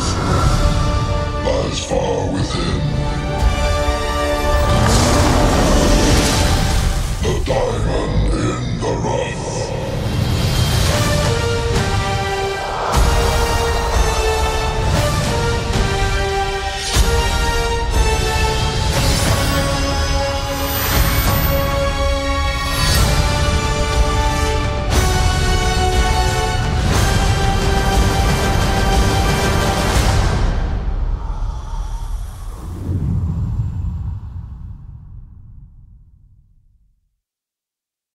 Peace.